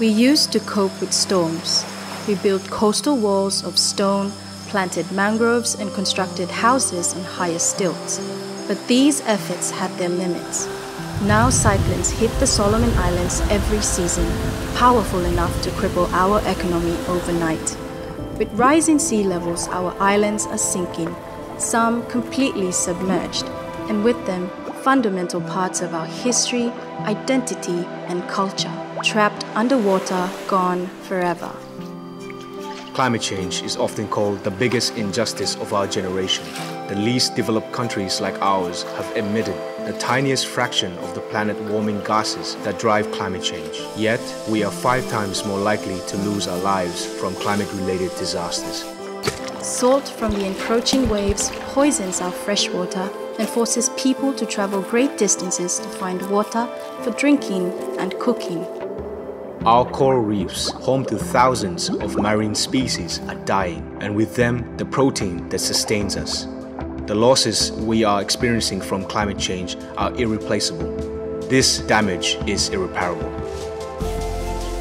We used to cope with storms. We built coastal walls of stone, planted mangroves, and constructed houses on higher stilts. But these efforts had their limits. Now cyclones hit the Solomon Islands every season, powerful enough to cripple our economy overnight. With rising sea levels, our islands are sinking, some completely submerged, and with them, fundamental parts of our history, identity, and culture, trapped underwater, gone forever. Climate change is often called the biggest injustice of our generation. The least developed countries like ours have emitted the tiniest fraction of the planet warming gases that drive climate change. Yet, we are five times more likely to lose our lives from climate related disasters. Salt from the encroaching waves poisons our fresh water and forces people to travel great distances to find water for drinking and cooking. Our coral reefs, home to thousands of marine species, are dying, and with them, the protein that sustains us. The losses we are experiencing from climate change are irreplaceable. This damage is irreparable.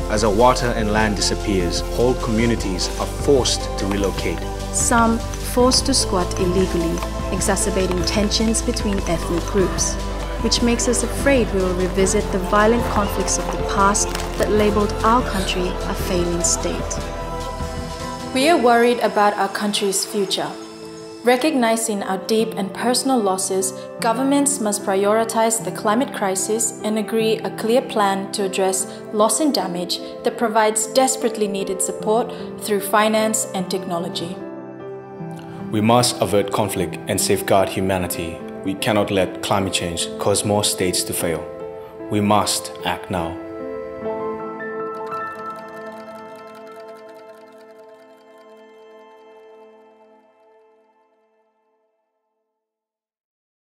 As our water and land disappears, whole communities are forced to relocate. Some forced to squat illegally, exacerbating tensions between ethnic groups which makes us afraid we will revisit the violent conflicts of the past that labeled our country a failing state. We are worried about our country's future. Recognizing our deep and personal losses, governments must prioritize the climate crisis and agree a clear plan to address loss and damage that provides desperately needed support through finance and technology. We must avert conflict and safeguard humanity we cannot let climate change cause more states to fail. We must act now.